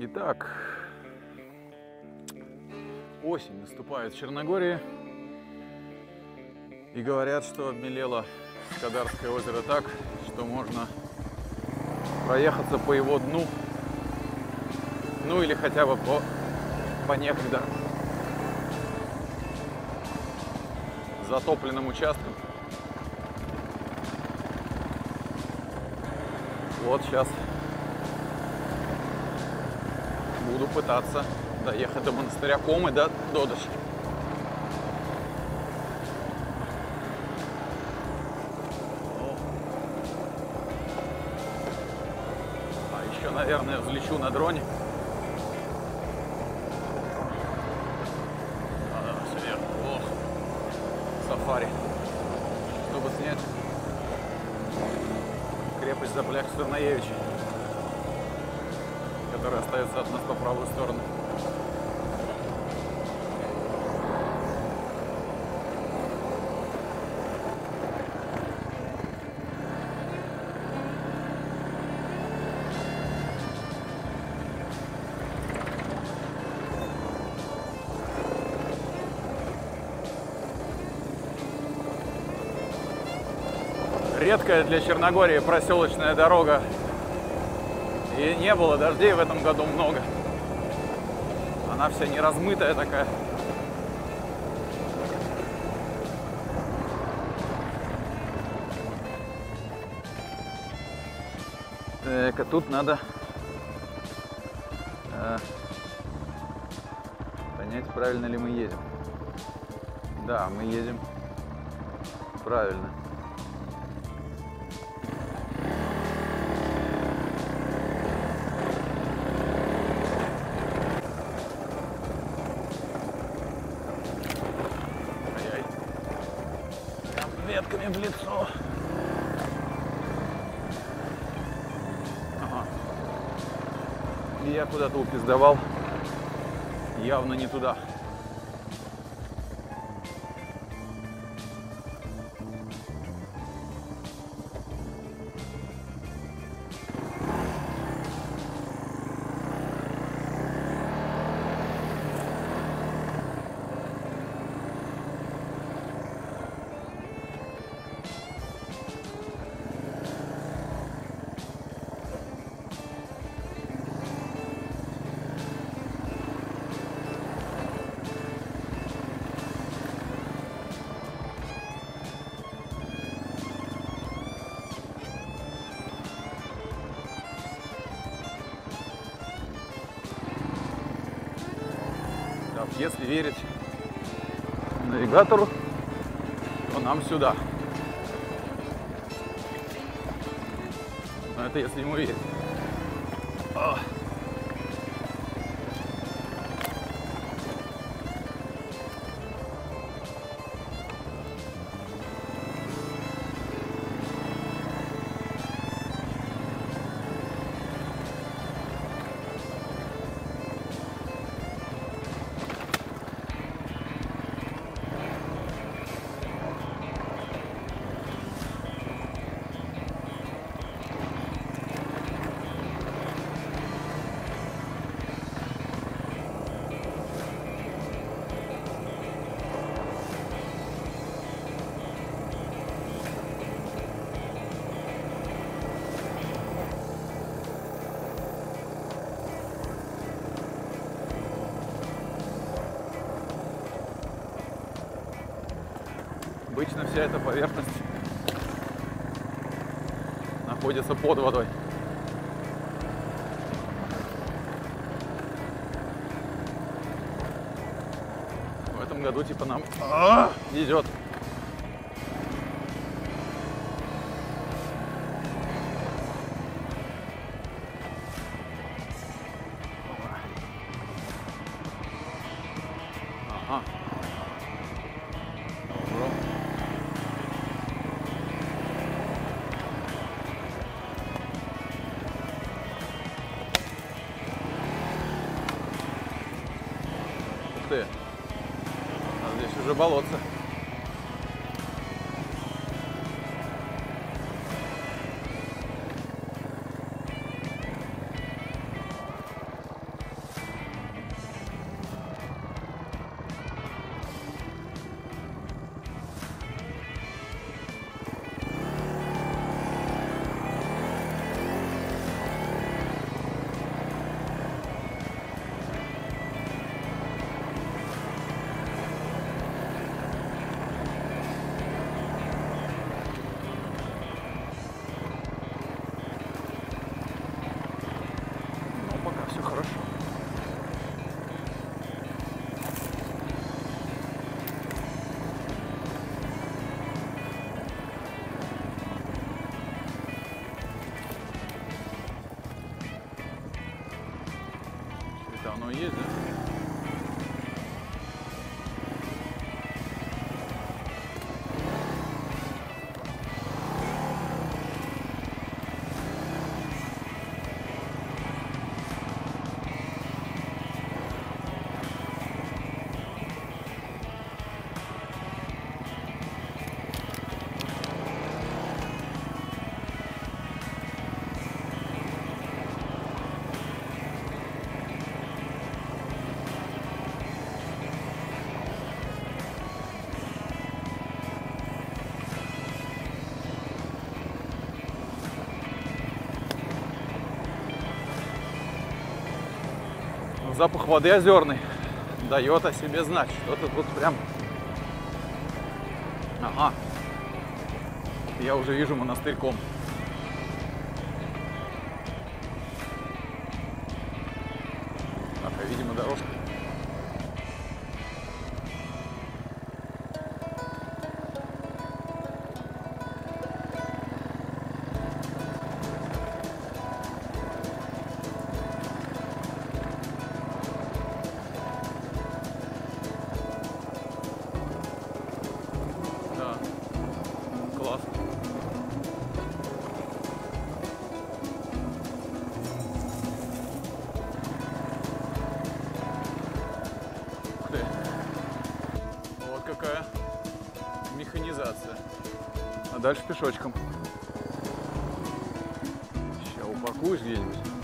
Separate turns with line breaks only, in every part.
Итак, осень наступает в Черногории. И говорят, что обмелело Скадарское озеро так, что можно проехаться по его дну. Ну или хотя бы по, по некогда затопленным участкам. Вот сейчас буду пытаться доехать до монастыря Комы, до Додыш. А еще, наверное, взлечу на дроне. А, сафари. Чтобы снять крепость Запляк Стернаевича, которая остается от нас по правую сторону. редкая для Черногории проселочная дорога. И не было дождей в этом году много. Она вся не размытая такая. Так, а тут надо э, понять, правильно ли мы едем. Да, мы едем правильно. Прям ветками в лицо. Ага. Я куда-то упиздовал. Явно не туда. Если верить навигатору, то нам сюда. Но это если ему верить. Вся эта поверхность находится под водой. В этом году типа нам а, идет. Ага. Уже болотце. Запах воды озерной дает о себе знать. Что-то тут прям... Ага. Я уже вижу монастырьком. Так, видимо дорожка. А дальше пешочком. Сейчас упакуюсь где-нибудь.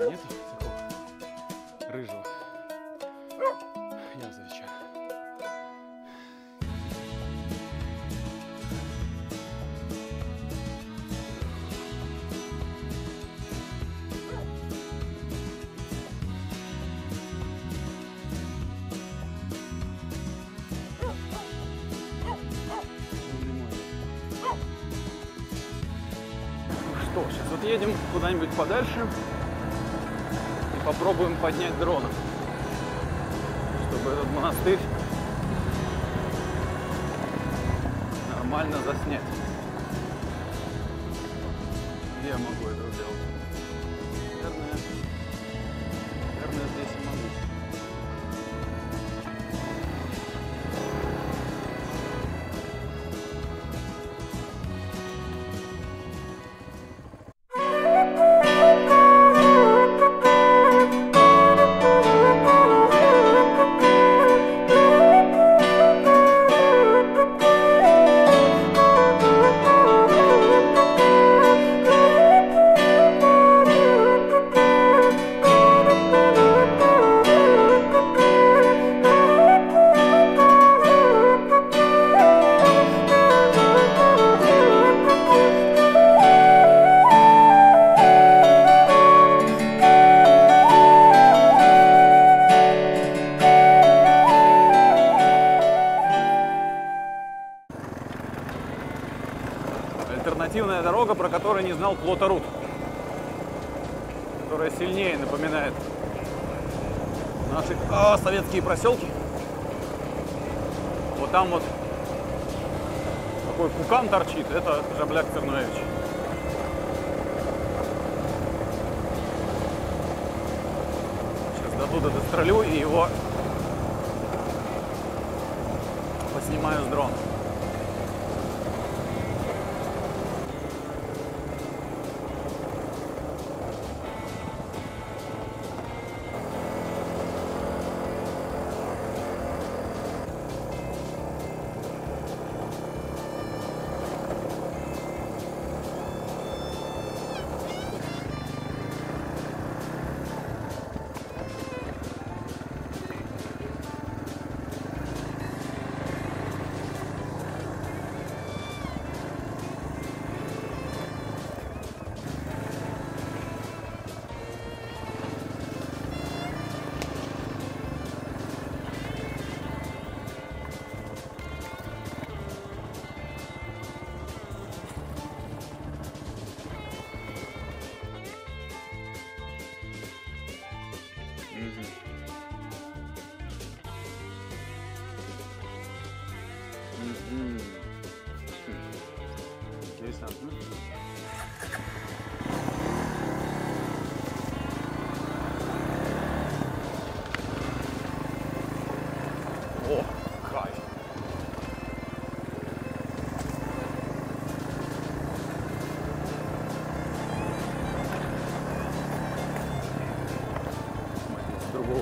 Случайно нет такого рыжего? Я завечаю. Что, сейчас вот едем куда-нибудь подальше попробуем поднять дрона, чтобы этот монастырь нормально заснять. Где я могу это сделать? Наверное, наверное, здесь Плота Рут. Которая сильнее напоминает наши а, советские проселки. Вот там вот такой пукан торчит, это Жабляк Цернович. оттуда дострелю и его поснимаю с дрона.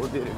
Мы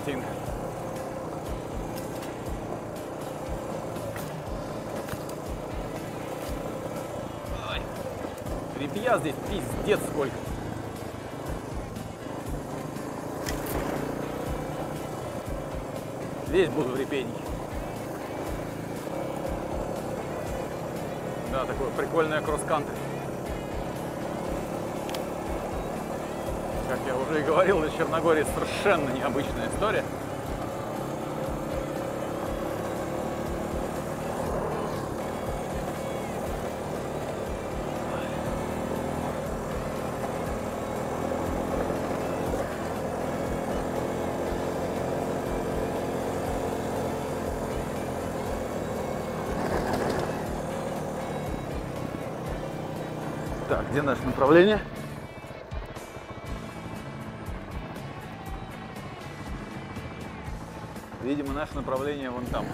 картинка. Ой. Репья здесь пиздец сколько. Весь буду в репейнике. Да, такое прикольное кросс-кантри. Я уже и говорил, на Черногории совершенно необычная история. Так, где наше направление? Видимо, наше направление вон там.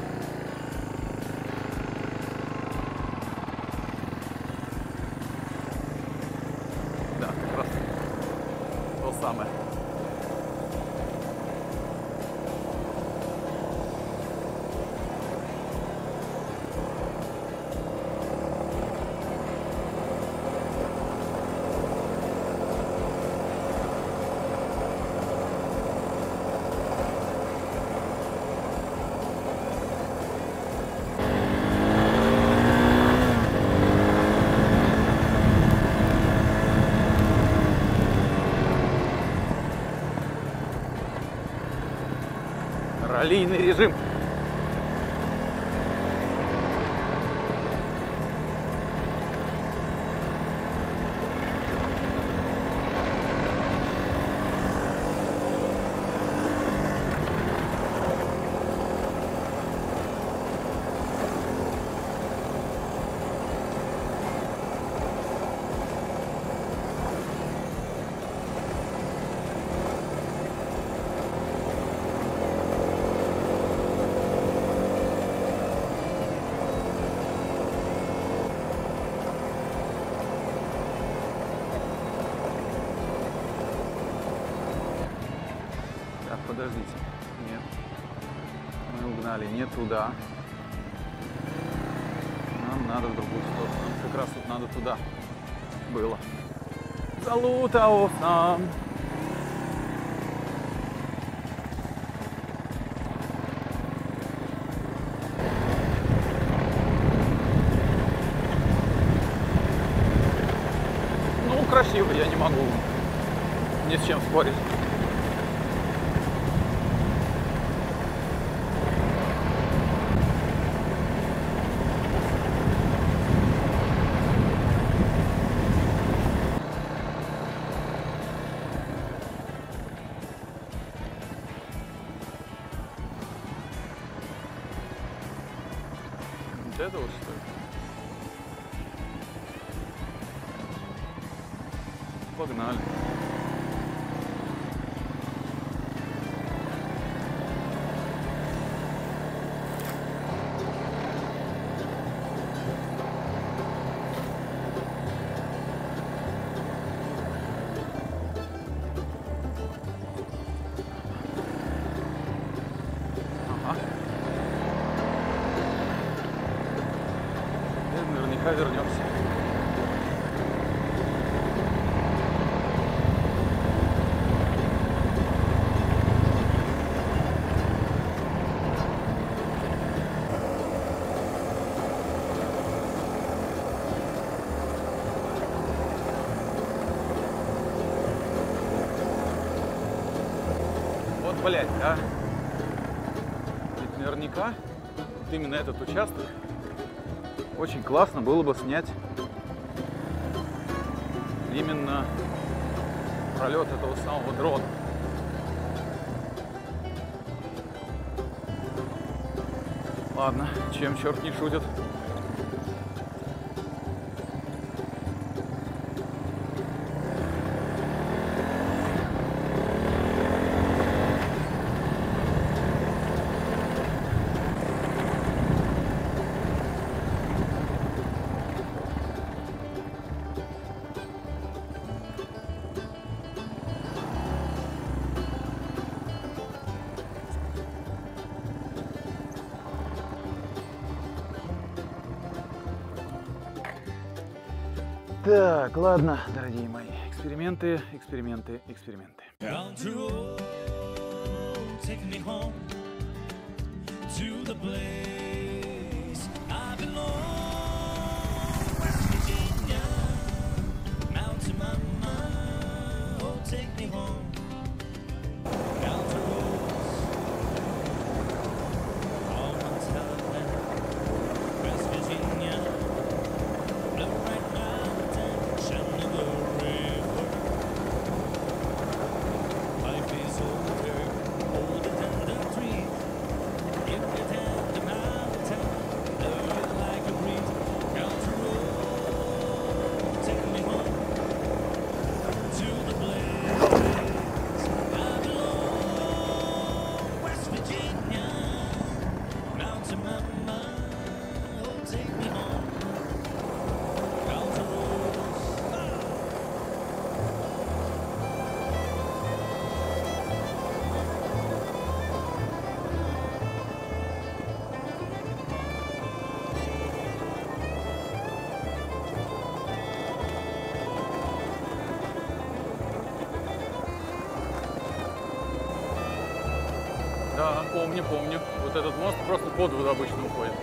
Раллийный режим. Туда. Нам надо в другую сторону. Нам как раз тут надо туда. Было. Залутао нам. Ну, красиво, я не могу ни с чем спорить. Это вот что ли? Погнали. Вернемся. Вот, блядь, а. Ведь наверняка вот именно этот участок очень классно было бы снять именно пролет этого самого дрона. Ладно, чем черт не шутит. Так, ладно, дорогие мои. Эксперименты, эксперименты, эксперименты.
Take me home
Да, помню, помню. Вот этот мост просто под воду обычно уходит.